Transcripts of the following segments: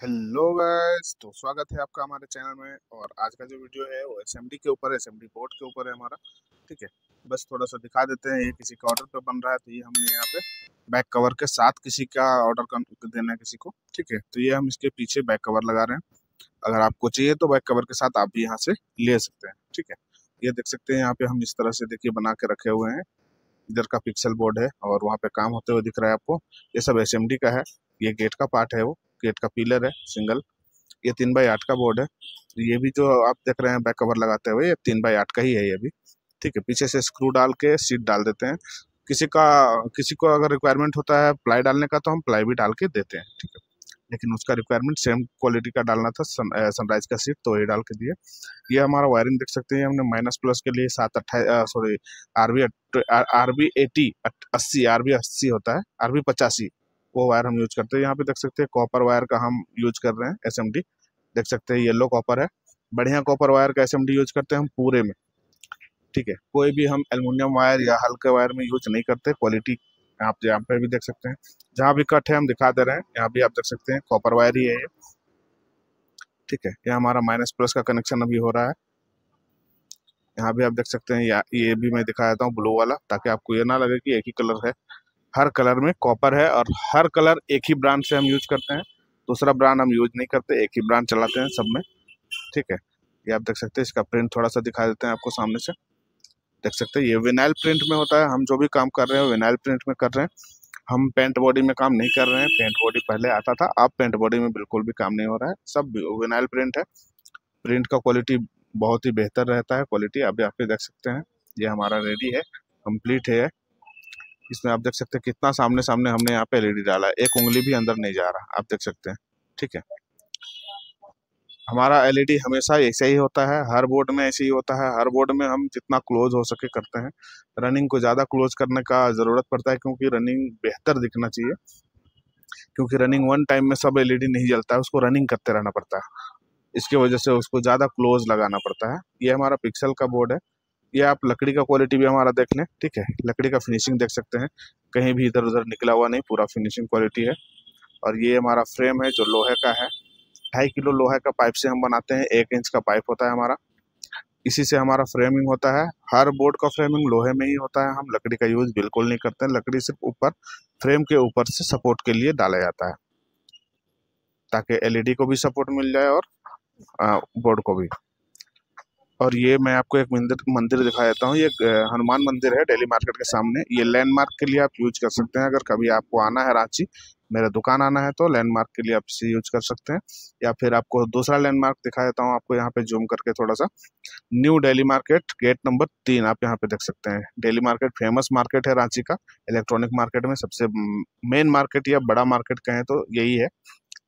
Hello guys तो स्वागत है आपका हमारे चैनल में। और आज का जो वीडियो है वो एसएमडी के ऊपर है एस एम बोर्ड के ऊपर है हमारा, ठीक है? बस थोड़ा सा दिखा देते हैं, ये किसी का ऑर्डर पे बन रहा है तो ये हमने यहाँ पे बैक कवर के साथ किसी का ऑर्डर देना है किसी को, ठीक है? तो ये हम इसके पीछे बैक कवर लगा रहे हैं। अगर आपको चाहिए तो बैक कवर के साथ आप भी यहाँ से ले सकते हैं, ठीक है? ये देख सकते हैं, यहाँ पे हम इस तरह से देखिए बना के रखे हुए हैं। इधर का पिक्सल बोर्ड है और वहाँ पे काम होते हुए दिख रहा है आपको। ये सब एसएमडी का है, ये गेट का पार्ट है वो। गेट का पिलर है सिंगल ये तीन बाई आठ का बोर्ड है। ये भी जो आप देख रहे हैं बैक कवर लगाते हुए ये तीन बाई आठ का ही है ये भी। ठीक है पीछे से स्क्रू डाल के सीट डाल देते हैं। किसी का किसी को अगर रिक्वायरमेंट होता है प्लाई डालने का तो हम प्लाई भी डाल के देते हैं ठीक है। लेकिन उसका रिक्वायरमेंट सेम क्वालिटी का डालना था सन, सनराइज का सीट तो ये डाल के दिए। ये हमारा वायरिंग देख सकते हैं हमने माइनस प्लस के लिए सात अट्ठाईस sorry R B R B eighty अस्सी आर बी अस्सी होता है आर बी पचासी। वो वायर हम यूज़ करते हैं। यहाँ पे देख सकते हैं कॉपर वायर का हम यूज़ कर रहे हैं एसएमडी देख सकते हैं येलो कॉपर है। बढ़िया कॉपर वायर का एसएमडी यूज़ करते हैं हम पूरे में। ठीक है, कोई भी हम एलुमिनियम वायर या हल्के वायर में यूज़ नहीं करते। क्वालिटी आप यहाँ पे भी देख सकते हैं। जहाँ भी कट है हम दिखा दे रहे हैं। यहाँ भी आप देख सकते हैं कॉपर वायर ही है ये। ठीक है, ये हमारा माइनस प्लस का कनेक्शन अभी हो रहा है। यहाँ भी आप देख सकते हैं या ये भी मैं दिखा देता हूँ ब्लू वाला, ताकि आपको ये ना लगे कि एक ही कलर है। हर कलर में कॉपर है और हर कलर एक ही ब्रांड से हम यूज़ करते हैं। दूसरा ब्रांड हम यूज़ नहीं करते, एक ही ब्रांड चलाते हैं सब में। ठीक है? ये आप देख सकते हैं, इसका प्रिंट थोड़ा सा दिखा देते हैं आपको सामने से। देख सकते हैं, ये विनाइल प्रिंट में होता है, हम जो भी काम कर रहे हैं विनाइल प्रिंट में कर रहे हैं। हम पेंट बॉडी में काम नहीं कर रहे हैं पेंट बॉडी पहले आता था, अब पेंट बॉडी में बिल्कुल भी काम नहीं हो रहा है, सब विनाइल प्रिंट है। प्रिंट का क्वालिटी बहुत ही बेहतर रहता है क्वालिटी अभी आप देख सकते हैं। ये हमारा रेडी है कंप्लीट है। इसमें आप देख सकते हैं कितना सामने सामने हमने यहाँ पे एलईडी डाला है। एक उंगली भी अंदर नहीं जा रहा, आप देख सकते हैं, ठीक है? हमारा एलईडी हमेशा ऐसा ही होता है, हर बोर्ड में ऐसे ही होता है, हर बोर्ड में हम जितना क्लोज हो सके करते हैं। रनिंग को ज़्यादा क्लोज करने का ज़रूरत पड़ता है क्योंकि रनिंग बेहतर दिखना चाहिए, क्योंकि रनिंग वन टाइम में सब एलईडी नहीं जलता है, उसको रनिंग करते रहना पड़ता है। इसकी वजह से उसको ज़्यादा क्लोज लगाना पड़ता है। ये हमारा पिक्सल का बोर्ड है। ये आप लकड़ी का क्वालिटी भी हमारा देख लें, ठीक है? लकड़ी का फिनिशिंग देख सकते हैं। कहीं भी इधर उधर निकला हुआ नहीं, पूरा फिनिशिंग क्वालिटी है। और ये हमारा फ्रेम है जो लोहे का है। ढाई किलो लोहे का पाइप से हम बनाते हैं, एक इंच का पाइप होता है हमारा। इसी से हमारा फ्रेमिंग होता है। हर बोर्ड का फ्रेमिंग लोहे में ही होता है। हम लकड़ी का यूज़ बिल्कुल नहीं करते हैं। लकड़ी सिर्फ़ ऊपर फ्रेम के ऊपर से सपोर्ट के लिए डाला जाता है। ताकि एलईडी को भी सपोर्ट मिल जाए और बोर्ड को भी। और ये मैं आपको एक मंदिर मंदिर दिखा देता हूँ। ये हनुमान मंदिर है डेली मार्केट के सामने। ये लैंडमार्क के लिए आप यूज़ कर सकते हैं। अगर कभी आपको आना है रांची, मेरा दुकान आना है तो लैंडमार्क के लिए आप इसे यूज़ कर सकते हैं। या फिर आपको दूसरा लैंडमार्क दिखा देता हूँ आपको यहाँ पे जूम करके थोड़ा सा New Delhi market gate number तीन आप यहाँ पे देख सकते हैं। डेली मार्केट फ़ेमस मार्केट है रांची का। इलेक्ट्रॉनिक मार्केट में सबसे मेन मार्केट या बड़ा मार्केट कहें तो यही है।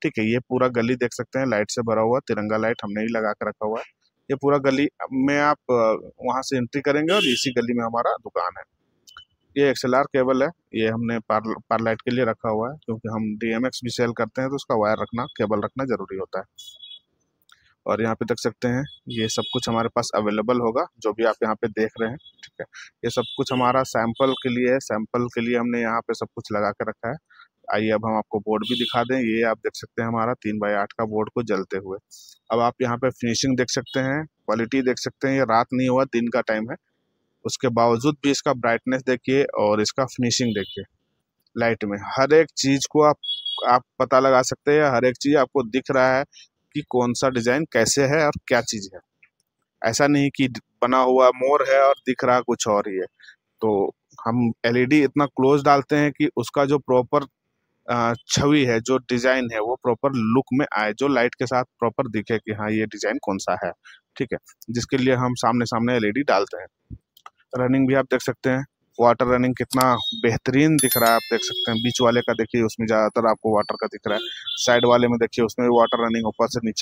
ठीक है, ये पूरा गली देख सकते हैं। लाइट से भरा हुआ, तिरंगा लाइट हमने ही लगा कर रखा हुआ है। ये पूरा गली, में आप वहाँ से एंट्री करेंगे और इसी गली में हमारा दुकान है। ये एक्सएलआर केबल है, ये हमने पार पार के लिए रखा हुआ है, क्योंकि हम डीएमएक्स भी सेल करते हैं तो उसका वायर रखना केबल रखना ज़रूरी होता है। और यहाँ पे देख सकते हैं, ये सब कुछ हमारे पास अवेलेबल होगा, जो भी आप यहाँ पे देख रहे हैं, ठीक है। ये सब कुछ हमारा सैंपल के लिए है सैंपल के लिए हमने यहाँ पे सब कुछ लगा के रखा है। आइए, अब हम आपको बोर्ड भी दिखा दें। ये आप देख सकते हैं हमारा तीन बाई आठ का बोर्ड को जलते हुए। अब आप यहाँ पे फिनिशिंग देख सकते हैं क्वालिटी देख सकते हैं। ये रात नहीं हुआ, दिन का टाइम है। उसके बावजूद भी इसका ब्राइटनेस देखिए और इसका फिनिशिंग देखिए लाइट में। हर एक चीज़ को आप आप पता लगा सकते हैं, हर एक चीज़ आपको दिख रहा है कि कौन सा डिज़ाइन कैसे है और क्या चीज़ है। ऐसा नहीं कि बना हुआ मोर है और दिख रहा कुछ और ही है। तो हम एलईडी इतना क्लोज डालते हैं कि उसका जो प्रॉपर छवि है, जो डिज़ाइन है, वो प्रॉपर लुक में आए, जो लाइट के साथ प्रॉपर दिखे कि हाँ ये डिज़ाइन कौन सा है, ठीक है? जिसके लिए हम सामने सामने एलईडी डालते हैं। रनिंग भी आप देख सकते हैं, वाटर रनिंग कितना बेहतरीन दिख रहा है, आप देख सकते हैं। बीच वाले का देखिए, उसमें ज़्यादातर आपको वाटर का दिख रहा है। साइड वाले में देखिए, उसमें भी वाटर रनिंग ऊपर से नीचे